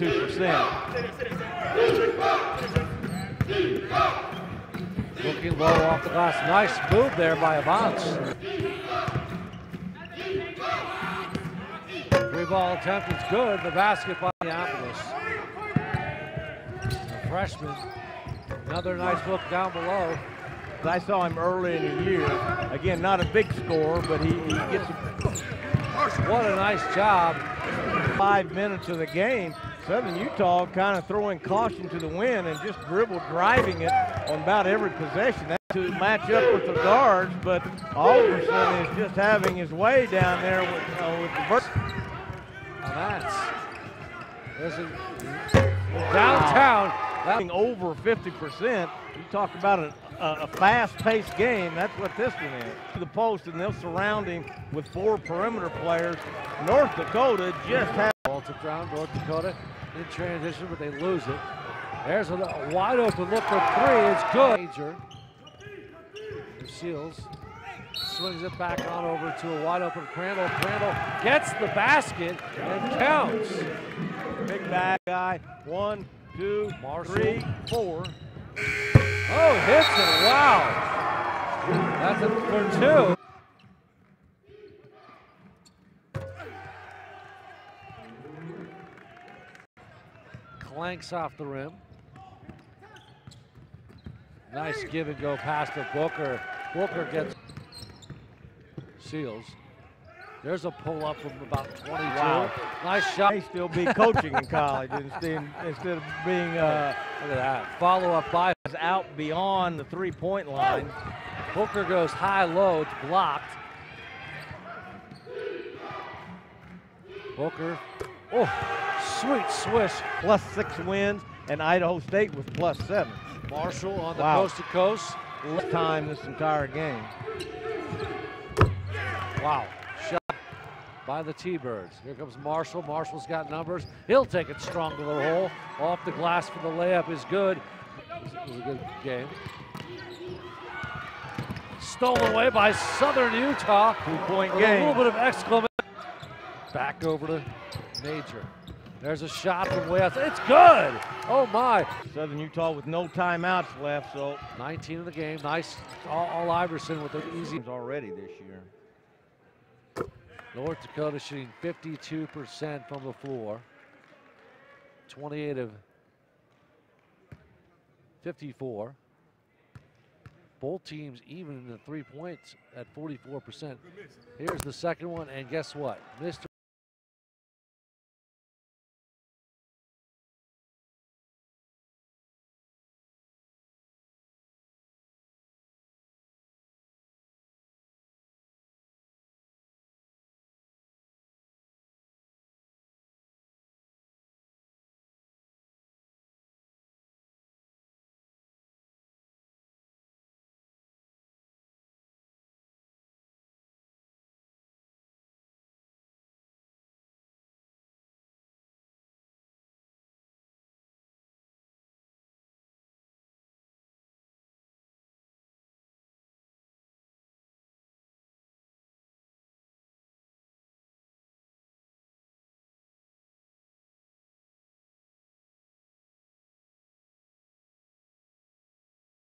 Looking low off the glass. Nice move there by Avants. Three ball attempt is good. The basket by Minneapolis. The freshman. Another nice look down below. I saw him early in the year. Again, not a big scorer, but he, he gets What a nice job. five minutes of the game. Southern Utah kind of throwing caution to the wind and just dribble driving it on about every possession. That to match up with the guards, but Alderson is just having his way down there with, uh, with the Bur- Avants. There's a downtown. That over 50%. You talk about a, a, a fast-paced game. That's what this one is. To the post, and they'll surround him with four perimeter players. North Dakota just ball tipped around North Dakota in transition, but they lose it. There's a wide open look for three. It's good. Major. Seales swings it back on over to a wide open Crandall. Crandall gets the basket and counts. Big bad guy. One, two, Marshall. three, four. Oh, hits it. Wow. That's a for two. Clanks off the rim. Nice give and go pass to Hooker. Hooker gets Seales. There's a pull up from about 22. Wow. Nice shot. May still be coaching in college instead, instead of being uh, Look at that. Follow up by is out beyond the three-point line. Hooker goes high low. It's blocked. Hooker. Oh, sweet swish. Plus six wins, and Idaho State was plus seven. Marshall on the Wow. coast to coast. Last time this entire game. Wow. Shot by the T-Birds. Here comes Marshall. Marshall's got numbers. He'll take it strong to the hole. Off the glass for the layup is good. It was a good game. Stolen away by Southern Utah. Two-point game. a little bit of exclamation. Back over to Major. There's a shot from West. It's good. Oh my. Southern Utah with no timeouts left, so 19 in the game. Nice. All, all Iverson with an easy. already this year. North Dakota shooting 52% from the floor. 28 of 54. Both teams even in the three points at 44%. Here's the second one, and guess what? Mr.